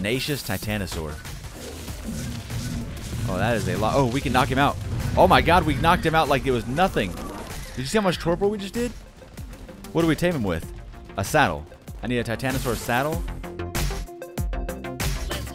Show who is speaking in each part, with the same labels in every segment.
Speaker 1: Tenacious Titanosaur. Oh, that is a lot. Oh, we can knock him out. Oh my god, we knocked him out like it was nothing. Did you see how much torpor we just did? What do we tame him with? A saddle. I need a Titanosaur saddle.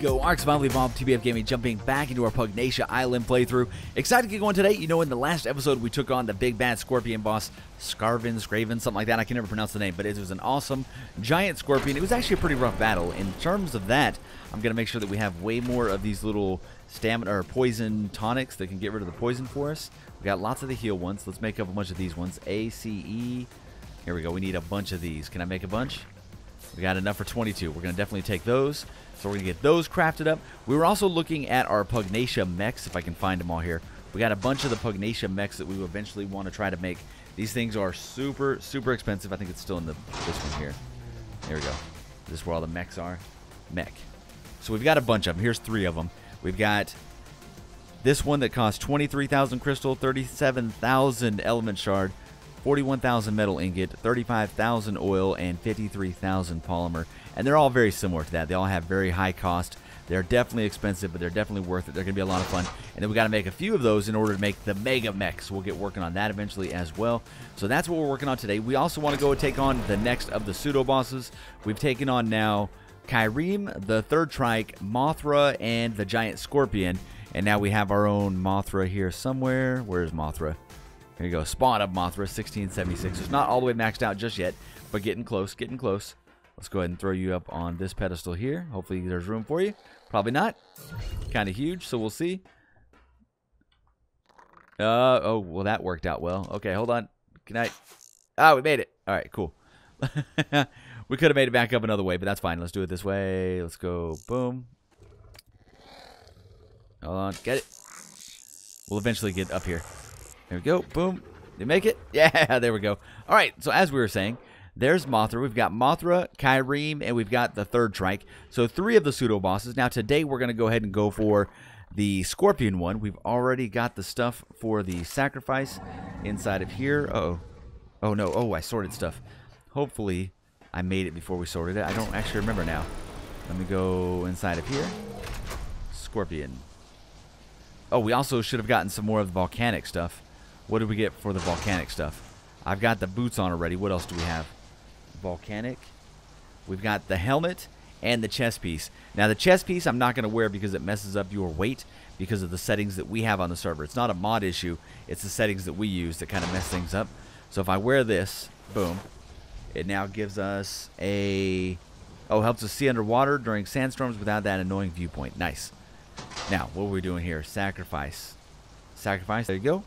Speaker 1: Go. Ark Survival Evolved TBF Gaming jumping back into our Pugnacia Island playthrough. Excited to get going today. You know, in the last episode, we took on the big bad scorpion boss, Scarven, Scraven, something like that. I can never pronounce the name, but it was an awesome giant scorpion. It was actually a pretty rough battle. In terms of that, I'm going to make sure that we have way more of these little stamina or poison tonics that can get rid of the poison for us. We got lots of the heal ones. Let's make up a bunch of these ones. A, C, E. Here we go. We need a bunch of these. Can I make a bunch? We got enough for 22. We're going to definitely take those. So we're going to get those crafted up. We were also looking at our Pugnacia mechs, if I can find them all here. We got a bunch of the Pugnacia mechs that we eventually want to try to make. These things are super, super expensive. I think it's still in the this one here. There we go. This is where all the mechs are. Mech. So we've got a bunch of them. Here's three of them. We've got this one that costs 23,000 crystal, 37,000 element shard, 41,000 metal ingot, 35,000 oil, and 53,000 polymer. And they're all very similar to that. They all have very high cost. They're definitely expensive, but they're definitely worth it. They're going to be a lot of fun. And then we got to make a few of those in order to make the Mega Mechs. We'll get working on that eventually as well. So that's what we're working on today. We also want to go take on the next of the pseudo bosses. We've taken on now Kyrene, the third trike, Mothra, and the giant scorpion. And now we have our own Mothra here somewhere. Where's Mothra? Here you go. Spawn of Mothra, 1676. It's not all the way maxed out just yet, but getting close, getting close. Let's go ahead and throw you up on this pedestal here. Hopefully there's room for you. Probably not. Kind of huge, so we'll see. Uh, oh, well, that worked out well. Okay, hold on. Can I? Ah, we made it. All right, cool. we could have made it back up another way, but that's fine. Let's do it this way. Let's go. Boom. Hold on. Get it. We'll eventually get up here. There we go. Boom. Did you make it? Yeah, there we go. All right, so as we were saying, there's Mothra. We've got Mothra, Kyrene, and we've got the third trike. So three of the pseudo bosses. Now today we're going to go ahead and go for the Scorpion one. We've already got the stuff for the sacrifice inside of here. Uh oh Oh no. Oh, I sorted stuff. Hopefully I made it before we sorted it. I don't actually remember now. Let me go inside of here. Scorpion. Oh, we also should have gotten some more of the volcanic stuff. What did we get for the volcanic stuff? I've got the boots on already. What else do we have? Volcanic. We've got the helmet and the chest piece. Now, the chest piece I'm not going to wear because it messes up your weight because of the settings that we have on the server. It's not a mod issue. It's the settings that we use that kind of mess things up. So if I wear this, boom, it now gives us a... Oh, helps us see underwater during sandstorms without that annoying viewpoint. Nice. Now, what are we doing here? Sacrifice. Sacrifice. There you go.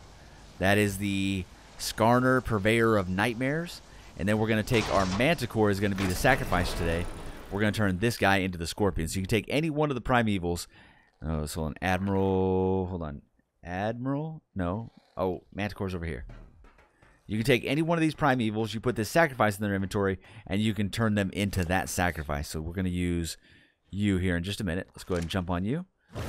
Speaker 1: That is the Skarner, Purveyor of Nightmares. And then we're going to take our Manticore is going to be the sacrifice today. We're going to turn this guy into the Scorpion. So you can take any one of the Primevals. Oh, so an Admiral. Hold on. Admiral? No. Oh, Manticore's over here. You can take any one of these Primevals, you put this sacrifice in their inventory, and you can turn them into that sacrifice. So we're going to use you here in just a minute. Let's go ahead and jump on you.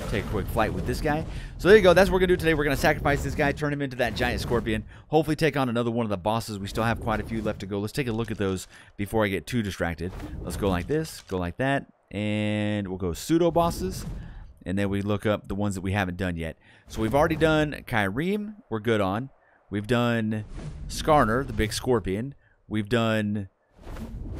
Speaker 1: Take a quick flight with this guy. So there you go. That's what we're going to do today. We're going to sacrifice this guy, turn him into that giant scorpion. Hopefully take on another one of the bosses. We still have quite a few left to go. Let's take a look at those before I get too distracted. Let's go like this, go like that, and we'll go pseudo bosses. And then we look up the ones that we haven't done yet. So we've already done Kyrene. We're good on. We've done Skarner, the big scorpion. We've done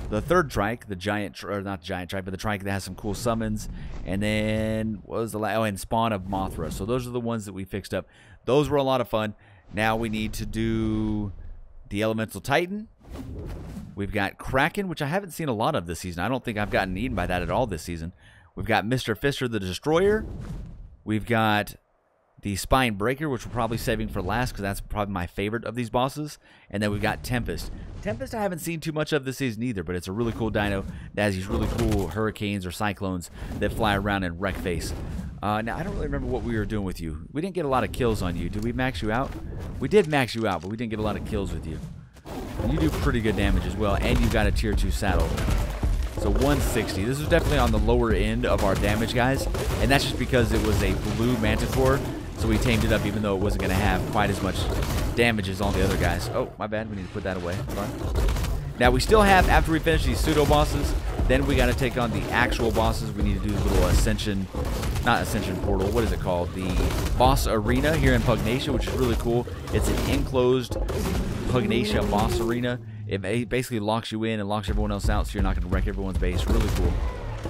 Speaker 1: the third trike, the giant, or not the giant trike, but the trike that has some cool summons. And then, what was the last? Oh, and Spawn of Mothra. So those are the ones that we fixed up. Those were a lot of fun. Now we need to do the Elemental Titan. We've got Kraken, which I haven't seen a lot of this season. I don't think I've gotten eaten by that at all this season. We've got Mr. Fister the Destroyer. We've got the Spine Breaker, which we're probably saving for last because that's probably my favorite of these bosses. And then we've got Tempest. Tempest I haven't seen too much of this season either, but it's a really cool dino that has these really cool hurricanes or cyclones that fly around and wreck face. Uh, now, I don't really remember what we were doing with you. We didn't get a lot of kills on you. Did we max you out? We did max you out, but we didn't get a lot of kills with you. You do pretty good damage as well, and you've got a tier 2 saddle. So 160. This is definitely on the lower end of our damage, guys. And that's just because it was a blue Manticore so we tamed it up even though it wasn't going to have quite as much damage as all the other guys. Oh, my bad. We need to put that away. Now, we still have, after we finish these pseudo bosses, Then we got to take on the actual bosses. We need to do the little Ascension, not Ascension Portal, what is it called? The Boss Arena here in Pugnacia, which is really cool. It's an enclosed Pugnacia Boss Arena. It basically locks you in and locks everyone else out so you're not going to wreck everyone's base. Really cool.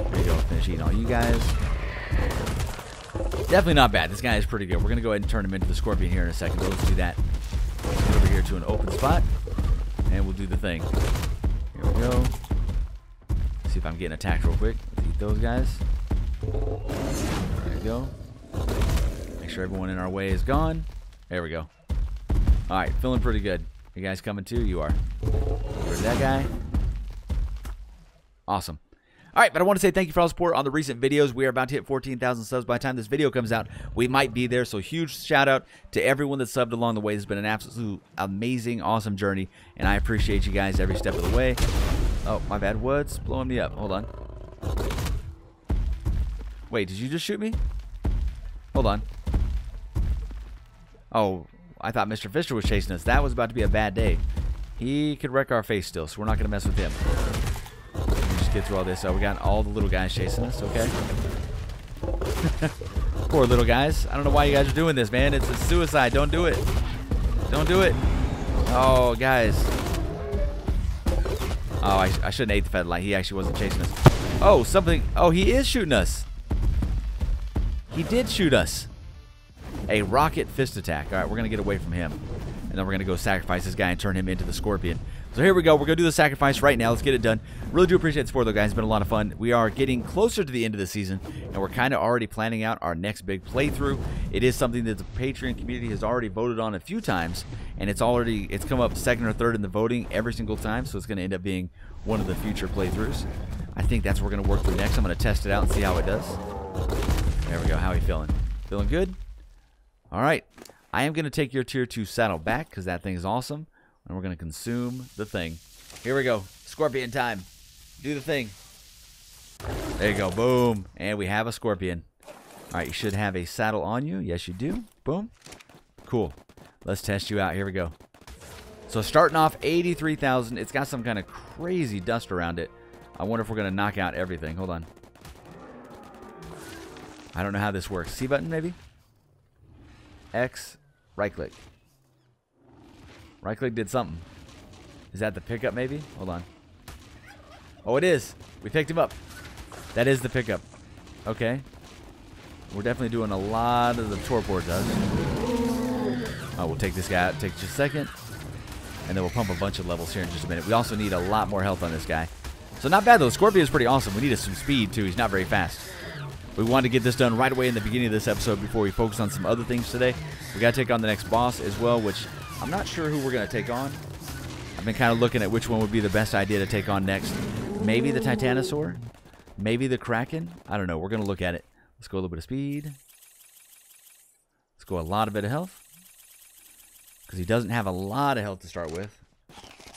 Speaker 1: There you go. Finish eating all you guys. Definitely not bad. This guy is pretty good. We're going to go ahead and turn him into the Scorpion here in a second. So let's do that. Let's get over here to an open spot. And we'll do the thing. Here we go. See if I'm getting attacked real quick. Let's eat those guys. There we go. Make sure everyone in our way is gone. There we go. Alright, feeling pretty good. You guys coming too? You are. Where's that guy? Awesome. All right, but I want to say thank you for all the support on the recent videos. We are about to hit 14,000 subs by the time this video comes out. We might be there, so huge shout out to everyone that subbed along the way. It's been an absolute amazing, awesome journey, and I appreciate you guys every step of the way. Oh, my bad. What's blowing me up? Hold on. Wait, did you just shoot me? Hold on. Oh, I thought Mr. Fister was chasing us. That was about to be a bad day. He could wreck our face still, so we're not going to mess with him just get through all this. So we got all the little guys chasing us, okay? Poor little guys. I don't know why you guys are doing this, man. It's a suicide. Don't do it. Don't do it. Oh, guys. Oh, I, I shouldn't have ate the fed light. He actually wasn't chasing us. Oh, something. Oh, he is shooting us. He did shoot us. A rocket fist attack. All right, we're going to get away from him. And then we're going to go sacrifice this guy and turn him into the scorpion. So here we go. We're going to do the sacrifice right now. Let's get it done. Really do appreciate the support, though, guys. It's been a lot of fun. We are getting closer to the end of the season, and we're kind of already planning out our next big playthrough. It is something that the Patreon community has already voted on a few times, and it's already it's come up second or third in the voting every single time, so it's going to end up being one of the future playthroughs. I think that's what we're going to work through next. I'm going to test it out and see how it does. There we go. How are you feeling? Feeling good? All right. I am going to take your tier 2 saddle back because that thing is awesome and we're going to consume the thing. Here we go. Scorpion time. Do the thing. There you go. Boom. And we have a scorpion. All right, you should have a saddle on you. Yes, you do. Boom. Cool. Let's test you out. Here we go. So starting off 83,000. It's got some kind of crazy dust around it. I wonder if we're going to knock out everything. Hold on. I don't know how this works. C button, maybe? X, right click. Right click did something. Is that the pickup maybe? Hold on. Oh, it is. We picked him up. That is the pickup. Okay. We're definitely doing a lot of the torpor does. Oh, uh, we'll take this guy out. Take just a second. And then we'll pump a bunch of levels here in just a minute. We also need a lot more health on this guy. So not bad though. Scorpion is pretty awesome. We need some speed too. He's not very fast. We wanted to get this done right away in the beginning of this episode before we focus on some other things today. We got to take on the next boss as well, which I'm not sure who we're going to take on. I've been kind of looking at which one would be the best idea to take on next. Maybe the Titanosaur? Maybe the Kraken? I don't know. We're going to look at it. Let's go a little bit of speed. Let's go a lot of bit of health. Because he doesn't have a lot of health to start with.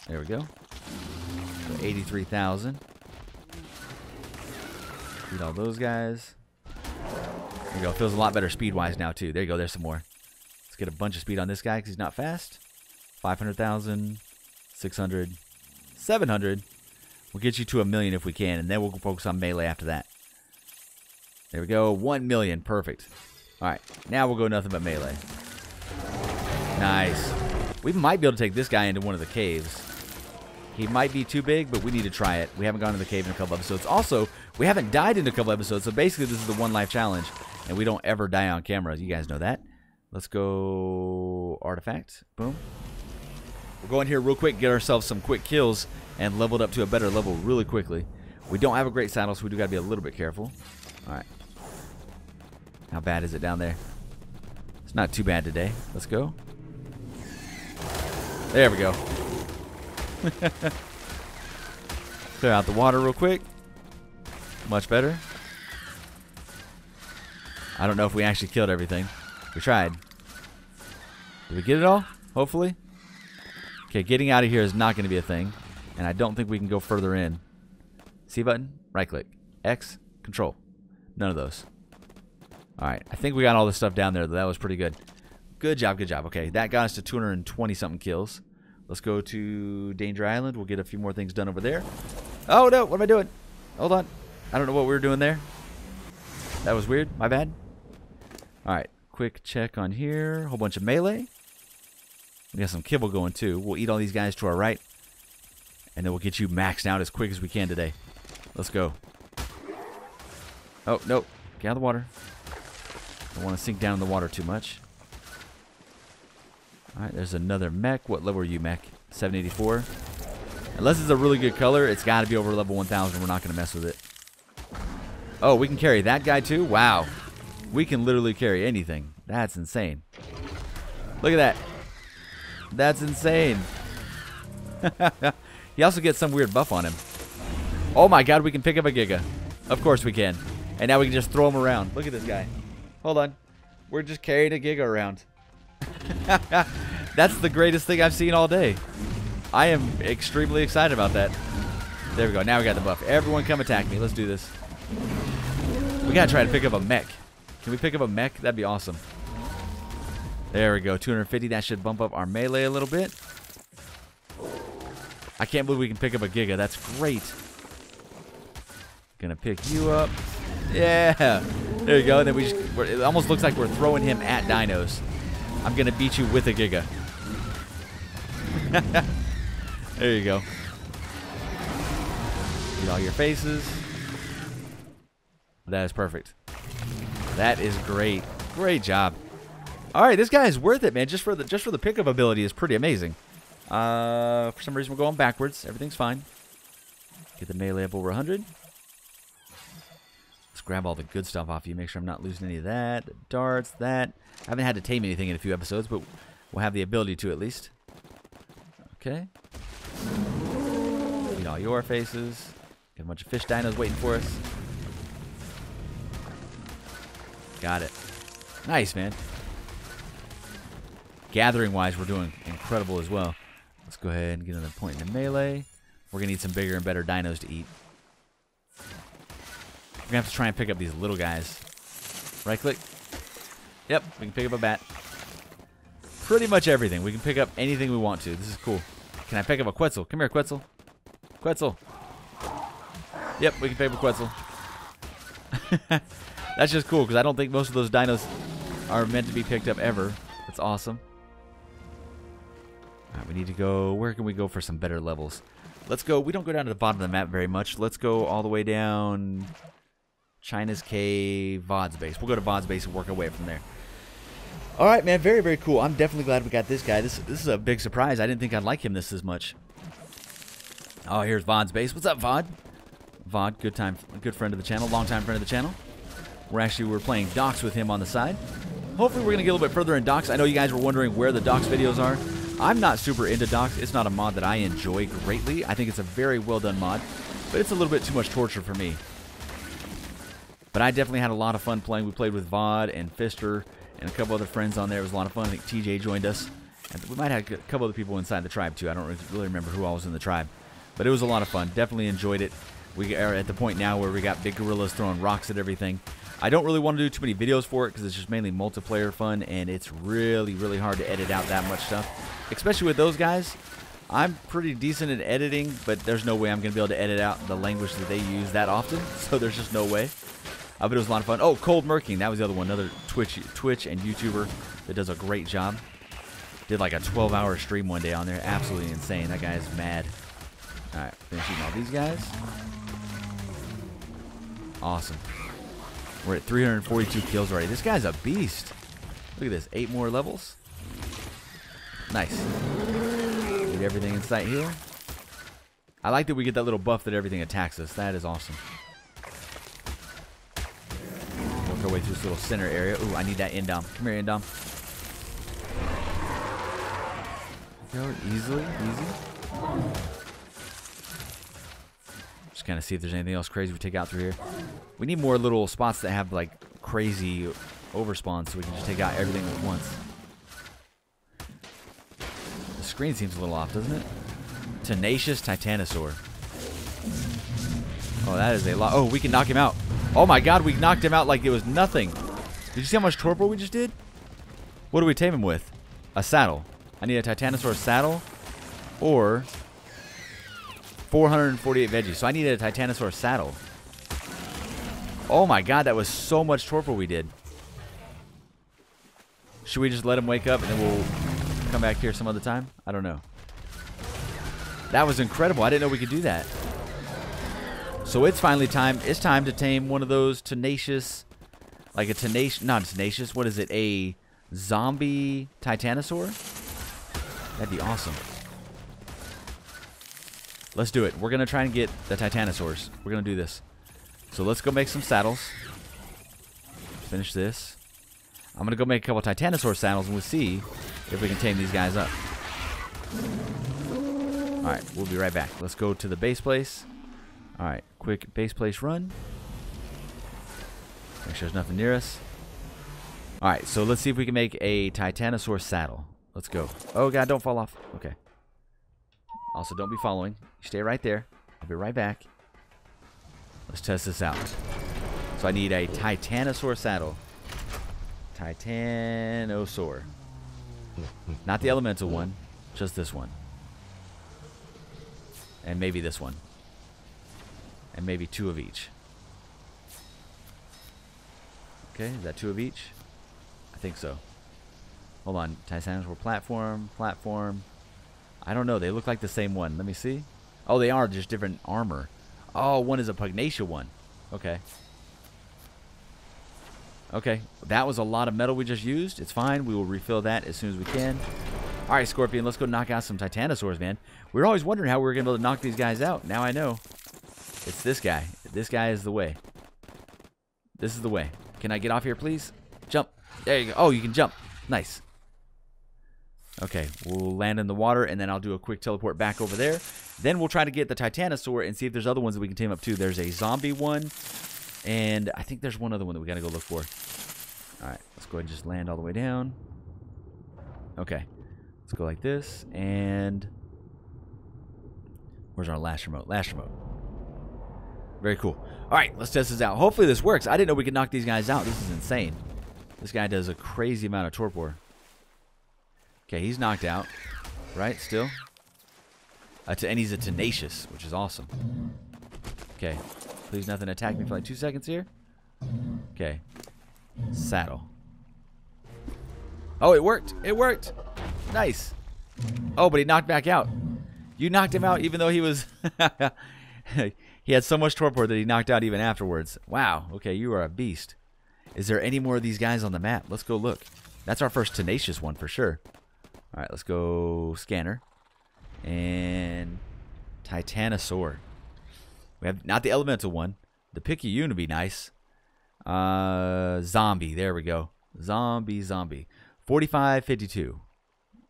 Speaker 1: There we go. So 83,000. Beat all those guys. There you go. Feels a lot better speed-wise now, too. There you go. There's some more. Get a bunch of speed on this guy because he's not fast. 500,000, 600, 700. We'll get you to a million if we can, and then we'll focus on melee after that. There we go. 1 million. Perfect. All right. Now we'll go nothing but melee. Nice. We might be able to take this guy into one of the caves. He might be too big, but we need to try it. We haven't gone to the cave in a couple episodes. Also, we haven't died in a couple episodes, so basically this is the one life challenge, and we don't ever die on camera. You guys know that. Let's go artifact. Boom. We'll go in here real quick, get ourselves some quick kills, and level it up to a better level really quickly. We don't have a great saddle, so we do got to be a little bit careful. All right. How bad is it down there? It's not too bad today. Let's go. There we go. Clear out the water real quick. Much better. I don't know if we actually killed everything. We tried. Did we get it all? Hopefully. Okay, getting out of here is not going to be a thing. And I don't think we can go further in. C button, right click. X, control. None of those. Alright, I think we got all this stuff down there. That was pretty good. Good job, good job. Okay, that got us to 220 something kills. Let's go to Danger Island. We'll get a few more things done over there. Oh no, what am I doing? Hold on. I don't know what we were doing there. That was weird. My bad. All right. Quick check on here. Whole bunch of melee. We got some kibble going too. We'll eat all these guys to our right. And then we'll get you maxed out as quick as we can today. Let's go. Oh, no. Get out of the water. Don't want to sink down in the water too much. Alright, there's another mech. What level are you, mech? 784. Unless it's a really good color, it's got to be over level 1000. We're not going to mess with it. Oh, we can carry that guy too? Wow. We can literally carry anything. That's insane. Look at that. That's insane. he also gets some weird buff on him. Oh my god, we can pick up a Giga. Of course we can. And now we can just throw him around. Look at this guy. Hold on. We're just carrying a Giga around. That's the greatest thing I've seen all day. I am extremely excited about that. There we go. Now we got the buff. Everyone come attack me. Let's do this. We gotta try to pick up a mech. Can we pick up a mech? That'd be awesome. There we go. 250. That should bump up our melee a little bit. I can't believe we can pick up a Giga. That's great. Gonna pick you up. Yeah. There you go. And then we just, it almost looks like we're throwing him at dinos. I'm to beat you with a Giga. there you go. Eat all your faces. That is perfect. That is great. Great job. All right, this guy is worth it, man. Just for the just for the pickup ability is pretty amazing. Uh, for some reason we're going backwards. Everything's fine. Get the melee up over 100 Let's grab all the good stuff off you. Make sure I'm not losing any of that. The darts, that. I haven't had to tame anything in a few episodes, but we'll have the ability to at least. Okay. Eat all your faces. Got a bunch of fish dinos waiting for us. Got it. Nice, man. Gathering-wise, we're doing incredible as well. Let's go ahead and get another point in the melee. We're going to need some bigger and better dinos to eat. We're going to have to try and pick up these little guys. Right click. Yep, we can pick up a bat. Pretty much everything. We can pick up anything we want to. This is cool. Can I pick up a Quetzal? Come here, Quetzal. Quetzal. Yep, we can pick up a Quetzal. That's just cool because I don't think most of those dinos are meant to be picked up ever. That's awesome. Right, we need to go. Where can we go for some better levels? Let's go. We don't go down to the bottom of the map very much. Let's go all the way down China's Cave, VOD's base. We'll go to VOD's base and work our way from there. All right, man. Very, very cool. I'm definitely glad we got this guy. This this is a big surprise. I didn't think I'd like him this as much. Oh, here's VOD's base. What's up, VOD? VOD, good time, good friend of the channel, long time friend of the channel. We're actually we're playing DOX with him on the side. Hopefully, we're gonna get a little bit further in DOX. I know you guys were wondering where the DOX videos are. I'm not super into DOX. It's not a mod that I enjoy greatly. I think it's a very well done mod, but it's a little bit too much torture for me. But I definitely had a lot of fun playing. We played with Vod and Fister and a couple other friends on there. It was a lot of fun. I think TJ joined us. And we might have a couple other people inside the tribe too. I don't really remember who all was in the tribe. But it was a lot of fun. Definitely enjoyed it. We are at the point now where we got big gorillas throwing rocks at everything. I don't really want to do too many videos for it because it's just mainly multiplayer fun and it's really, really hard to edit out that much stuff. Especially with those guys. I'm pretty decent at editing, but there's no way I'm going to be able to edit out the language that they use that often. So there's just no way. Uh, but it was a lot of fun. Oh, Cold Merking. That was the other one. Another Twitch, Twitch and YouTuber that does a great job. Did like a 12-hour stream one day on there. Absolutely insane. That guy is mad. All right, finish eating all these guys. Awesome. We're at 342 kills already. This guy's a beast. Look at this. Eight more levels. Nice. Get everything in sight here. I like that we get that little buff that everything attacks us. That is awesome. Work our way through this little center area. Ooh, I need that Indom. Come here, Indom. Easily, easy. Just kind of see if there's anything else crazy we take out through here. We need more little spots that have like crazy overspawns so we can just take out everything at once. The screen seems a little off, doesn't it? Tenacious Titanosaur. Oh, that is a lot. Oh, we can knock him out. Oh my god, we knocked him out like it was nothing. Did you see how much torpor we just did? What do we tame him with? A saddle. I need a Titanosaur saddle or 448 veggies. So I need a Titanosaurus saddle. Oh my god, that was so much torpor we did. Should we just let him wake up and then we'll come back here some other time? I don't know. That was incredible. I didn't know we could do that. So it's finally time. It's time to tame one of those tenacious, like a tenacious, not tenacious. What is it? A zombie titanosaur? That'd be awesome. Let's do it. We're going to try and get the titanosaurs. We're going to do this. So let's go make some saddles. Finish this. I'm to go make a couple titanosaur saddles and we'll see if we can tame these guys up. Alright, we'll be right back. Let's go to the base place. Alright, quick base place run. Make sure there's nothing near us. Alright, so let's see if we can make a Titanosaur saddle. Let's go. Oh god, don't fall off. Okay. Also, don't be following. Stay right there. I'll be right back. Let's test this out. So I need a Titanosaur saddle. Titanosaur. Not the elemental one, just this one. And maybe this one. And maybe two of each. Okay, is that two of each? I think so. Hold on. Titanosaur platform, platform. I don't know. They look like the same one. Let me see. Oh, they are just different armor. Oh, one is a Pugnacia one. Okay. Okay, that was a lot of metal we just used. It's fine. We will refill that as soon as we can. All right, Scorpion, let's go knock out some Titanosaurs, man. We were always wondering how we were going to be able to knock these guys out. Now I know. It's this guy. This guy is the way. This is the way. Can I get off here, please? Jump. There you go. Oh, you can jump. Nice. Okay, we'll land in the water, and then I'll do a quick teleport back over there. Then we'll try to get the Titanosaur and see if there's other ones that we can tame up too. There's a zombie one, and I think there's one other one that we got to go look for. All right, let's go ahead and just land all the way down. Okay, let's go like this, and where's our last remote? Last remote. Very cool. All right, let's test this out. Hopefully this works. I didn't know we could knock these guys out. This is insane. This guy does a crazy amount of torpor. Okay, he's knocked out. Right, still? Uh, and he's a tenacious, which is awesome. Okay, please nothing attack me for like two seconds here. Okay, saddle. Oh, it worked. It worked. Nice. Oh, but he knocked back out. You knocked him out even though he was... he had so much torpor that he knocked out even afterwards. Wow. Okay, you are a beast. Is there any more of these guys on the map? Let's go look. That's our first tenacious one for sure. All right, let's go scanner. And Titanosaur. We have not the elemental one. The Picayune would be nice. Uh, zombie. There we go. Zombie, zombie. 4552.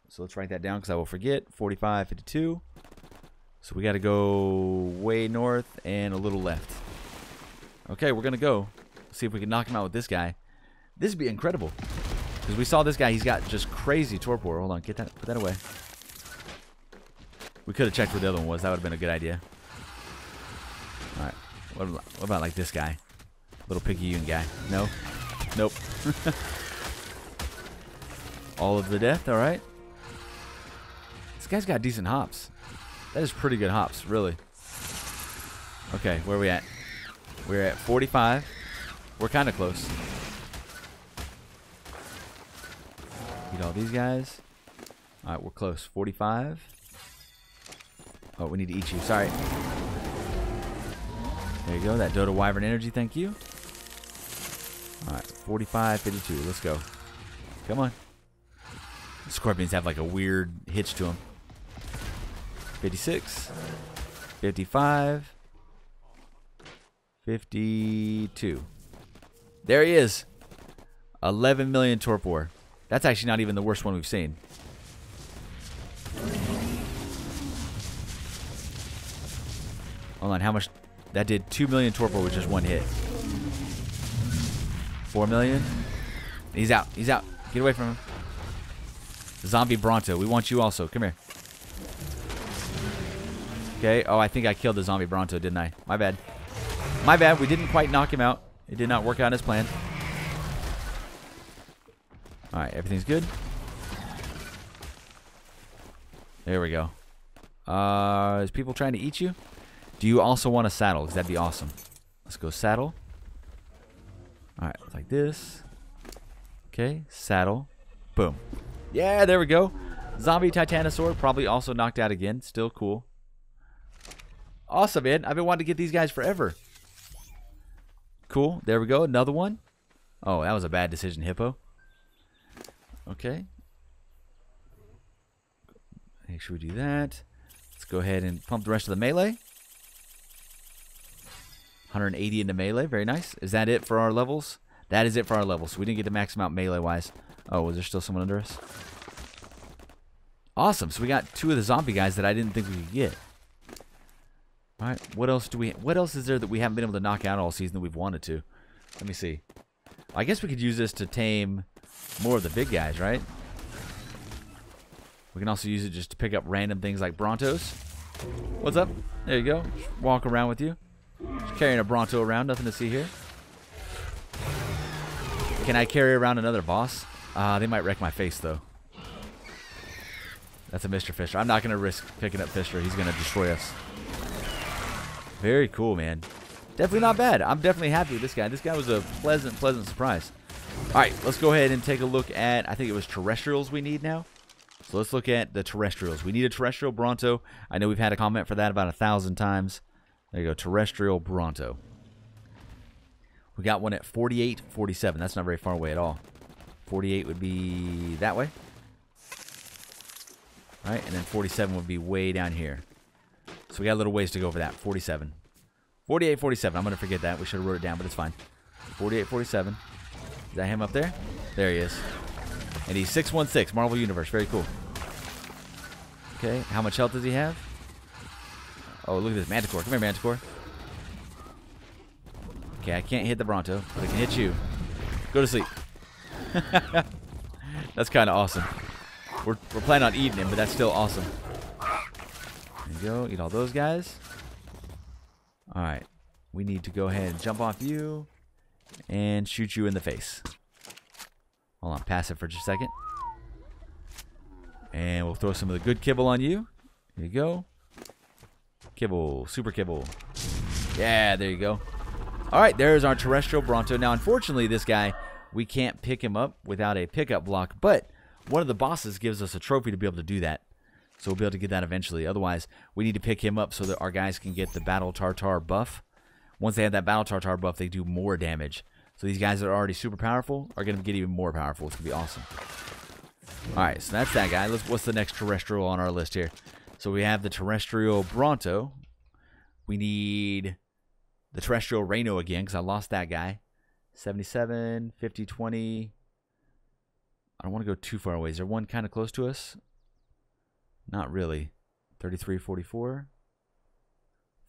Speaker 1: So let's write that down because I will forget. 4552. So we got to go way north and a little left. Okay, we're going to go. See if we can knock him out with this guy. This would be incredible. Because we saw this guy, he's got just crazy torpor. Hold on, get that, put that away. We could have checked where the other one was. That would have been a good idea. Alright. What, what about like this guy? Little Picayune guy. No? Nope. All of the death, alright. This guy's got decent hops. That is pretty good hops, really. Okay, where are we at? We're at 45. We're kind of close. All these guys. All right, we're close. 45. Oh, we need to eat you. Sorry. There you go. That Dodo Wyvern energy. Thank you. All right, 45, 52. Let's go. Come on. Scorpions have like a weird hitch to them. 56. 55. 52. There he is. 11 million torpor. That's actually not even the worst one we've seen. Hold on, how much? That did 2 million torpor with just one hit. 4 million? He's out. He's out. Get away from him. Zombie Bronto. We want you also. Come here. Okay. Oh, I think I killed the zombie Bronto, didn't I? My bad. My bad. We didn't quite knock him out. It did not work out as planned. Alright, everything's good. There we go. Uh, is people trying to eat you? Do you also want a saddle? Because that'd be awesome. Let's go saddle. All right, like this. Okay, saddle. Boom. Yeah, there we go. Zombie Titanosaur, probably also knocked out again. Still cool. Awesome, man. I've been wanting to get these guys forever. Cool. There we go. Another one. Oh, that was a bad decision, Hippo. Okay. Make sure we do that. Let's go ahead and pump the rest of the melee. 180 into melee. Very nice. Is that it for our levels? That is it for our levels. We didn't get to max them out melee-wise. Oh, was there still someone under us? Awesome. So we got two of the zombie guys that I didn't think we could get. All right. What else do we? What else is there that we haven't been able to knock out all season that we've wanted to? Let me see. I guess we could use this to tame more of the big guys, right? We can also use it just to pick up random things like Brontos. What's up? There you go. Just walk around with you. Just carrying a Bronto around. Nothing to see here. Can I carry around another boss? Uh, they might wreck my face, though. That's a Mr. Fister. I'm not going to risk picking up Fister. He's going to destroy us. Very cool, man. Definitely not bad. I'm definitely happy with this guy. This guy was a pleasant, pleasant surprise. All right, let's go ahead and take a look at, I think it was terrestrials we need now. So let's look at the terrestrials. We need a terrestrial Bronto. I know we've had a comment for that about a thousand times. There you go, terrestrial Bronto. We got one at 48, 47. That's not very far away at all. 48 would be that way. All right, and then 47 would be way down here. So we got a little ways to go for that. 47. 48, 47. I'm going to forget that. We should have wrote it down, but it's fine. 48, 47. Is that him up there? There he is. And he's 616, Marvel Universe. Very cool. Okay, how much health does he have? Oh, look at this Manticore. Come here, Manticore. Okay, I can't hit the Bronto, but I can hit you. Go to sleep. that's kind of awesome. We're, we're planning on eating him, but that's still awesome. There you go. Eat all those guys. All right. We need to go ahead and jump off you and shoot you in the face. Hold on, pass it for just a second. And we'll throw some of the good kibble on you. There you go. Kibble, super kibble. Yeah, there you go. All right, there's our terrestrial Bronto. Now, unfortunately, this guy, we can't pick him up without a pickup block, but one of the bosses gives us a trophy to be able to do that. So we'll be able to get that eventually. Otherwise, we need to pick him up so that our guys can get the Battle Tartar buff. Once they have that Battle Tartar buff, they do more damage. So these guys that are already super powerful are going to get even more powerful. It's going to be awesome. All right, so that's that guy. Let's, what's the next terrestrial on our list here? So we have the terrestrial Bronto. We need the terrestrial Reno again because I lost that guy. 77, 50, 20. I don't want to go too far away. Is there one kind of close to us? Not really. 33, 44.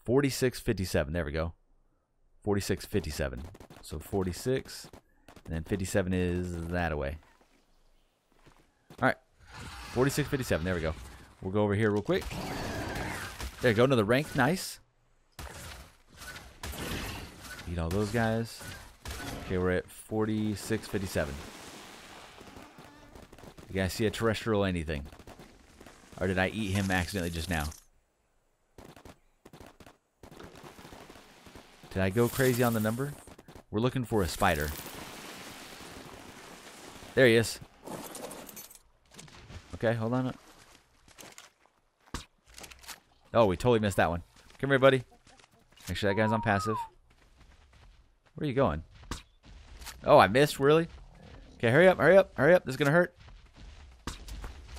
Speaker 1: 46, 57. There we go. 46, 57. So 46. And then 57 is that away. All right. 46, 57. There we go. We'll go over here real quick. There you go. Another rank. Nice. Eat all those guys. Okay, we're at 46, 57. You guys see a terrestrial anything? Or did I eat him accidentally just now? Did I go crazy on the number? We're looking for a spider. There he is. Okay, hold on. Oh, we totally missed that one. Come here, buddy. Make sure that guy's on passive. Where are you going? Oh, I missed, really? Okay, hurry up, hurry up, hurry up. This is going to hurt.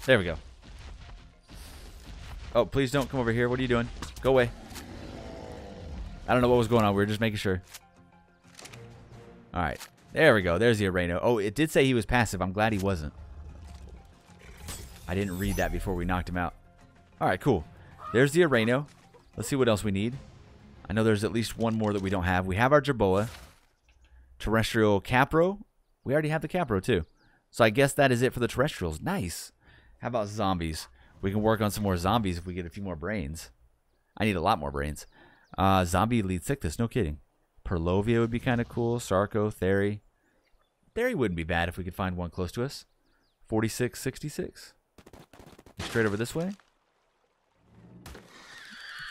Speaker 1: There we go. Oh, please don't come over here. What are you doing? Go away. I don't know what was going on. We were just making sure. All right. There we go. There's the Areno. Oh, it did say he was passive. I'm glad he wasn't. I didn't read that before we knocked him out. All right, cool. There's the Areno. Let's see what else we need. I know there's at least one more that we don't have. We have our Jerboa. Terrestrial Capro. We already have the Capro, too. So I guess that is it for the terrestrials. Nice. How about zombies? We can work on some more zombies if we get a few more brains. I need a lot more brains. Uh, zombie lead sickness, no kidding. Purlovia would be kind of cool. Sarco, Theory. Theory wouldn't be bad if we could find one close to us. 4666. Straight over this way.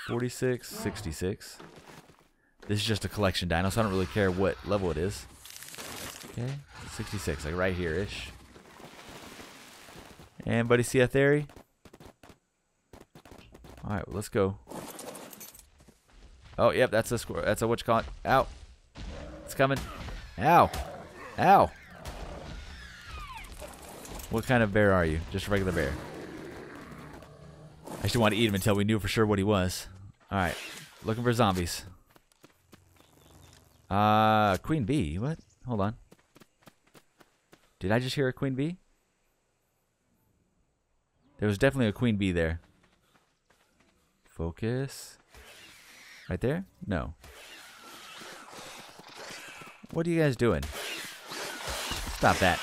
Speaker 1: 46, 66. This is just a collection dino, so I don't really care what level it is. Okay, 66, like right here-ish. Anybody see a theory? Alright, well, let's go. Oh, yep, that's a score. That's a call it. Ow. It's coming. Ow. Ow. What kind of bear are you? Just a regular bear. I just want to eat him until we knew for sure what he was. Alright. Looking for zombies. Uh, queen bee. What? Hold on. Did I just hear a queen bee? There was definitely a queen bee there. Focus. Right there? No. What are you guys doing? Stop that.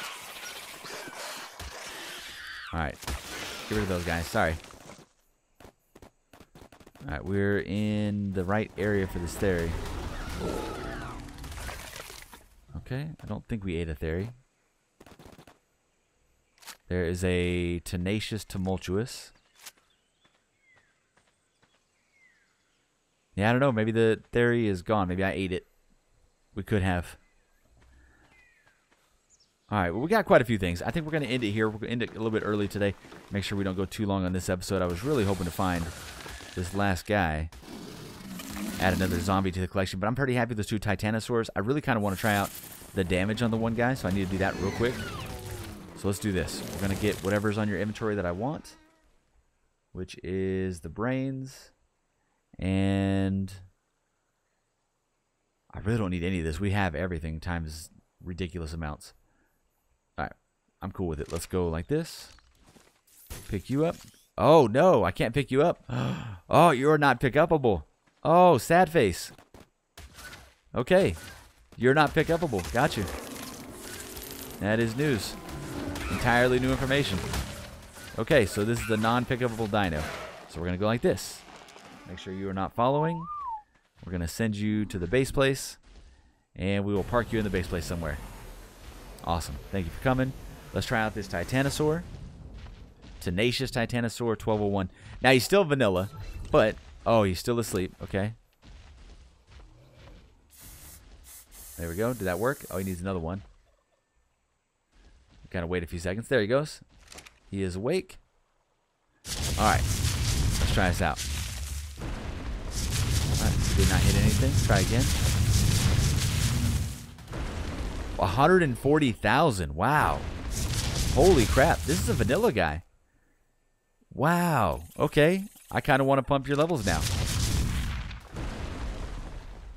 Speaker 1: Alright. Get rid of those guys. Sorry. Alright, we're in the right area for this theory. Okay, I don't think we ate a theory. There is a tenacious tumultuous. Yeah, I don't know. Maybe the theory is gone. Maybe I ate it. We could have. All right, well, we got quite a few things. I think we're going to end it here. We're going to end it a little bit early today. Make sure we don't go too long on this episode. I was really hoping to find this last guy. Add another zombie to the collection. But I'm pretty happy with those two Titanosaurs. I really kind of want to try out the damage on the one guy, so I need to do that real quick. So let's do this. We're going to get whatever's on your inventory that I want, which is the brains. And I really don't need any of this. We have everything times ridiculous amounts. All right. I'm cool with it. Let's go like this. Pick you up. Oh, no. I can't pick you up. Oh, you're not pick upable. Oh, sad face. Okay. You're not pick upable. Got you. That is news. Entirely new information. Okay, so this is the non-pick upable dino. So we're going to go like this. Make sure you are not following. We're going to send you to the base place. And we will park you in the base place somewhere. Awesome. Thank you for coming. Let's try out this Titanosaur. Tenacious Titanosaur 1201. Now, he's still vanilla, but... Oh, he's still asleep. Okay. There we go. Did that work? Oh, he needs another one. Gotta wait a few seconds. There he goes. He is awake. Alright. Let's try this out. Did not hit anything. Try again. 140,000. Wow. Holy crap. This is a vanilla guy. Wow. Okay. I kind of want to pump your levels now.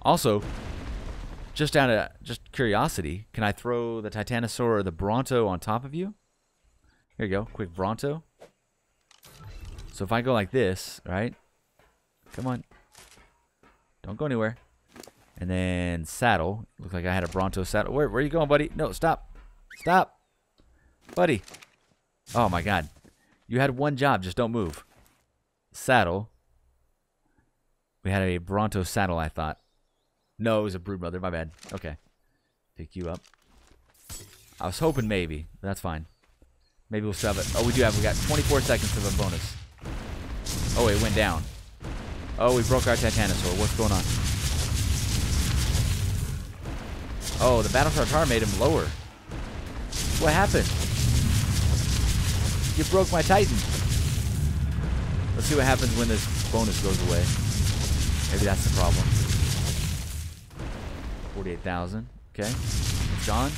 Speaker 1: Also, just out of just curiosity, can I throw the Titanosaur or the Bronto on top of you? Here you go. Quick Bronto. So if I go like this, right? Come on. Don't go anywhere. And then saddle. Looks like I had a Bronto saddle. Where, where are you going, buddy? No, stop. Stop. Buddy. Oh, my God. You had one job. Just don't move. Saddle. We had a Bronto saddle, I thought. No, it was a Broodmother. My bad. Okay. Pick you up. I was hoping maybe. That's fine. Maybe we'll still have it. Oh, we do have. We got 24 seconds of a bonus. Oh, it went down. Oh, we broke our Titanosaur. What's going on? Oh, the Battle Tartar made him lower. What happened? You broke my Titan. Let's see what happens when this bonus goes away. Maybe that's the problem. 48,000. Okay. It's gone.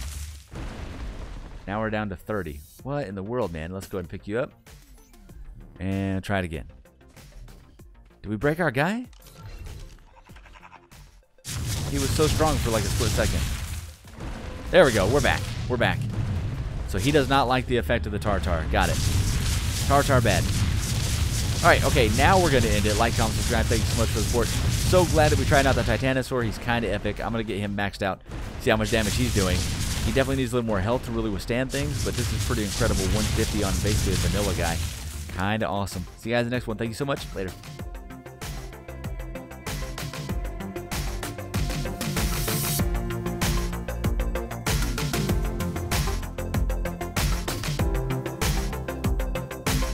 Speaker 1: Now we're down to 30. What in the world, man? Let's go ahead and pick you up. And try it again. Did we break our guy? He was so strong for like a split second. There we go. We're back. We're back. So he does not like the effect of the Tartar. Got it. Tartar bad. All right, okay, now we're going to end it. Like, comment, subscribe. Thank you so much for the support. So glad that we tried out the Titanosaur. He's kind of epic. I'm going to get him maxed out, see how much damage he's doing. He definitely needs a little more health to really withstand things, but this is pretty incredible. 150 on basically a vanilla guy. Kind of awesome. See you guys in the next one. Thank you so much. Later.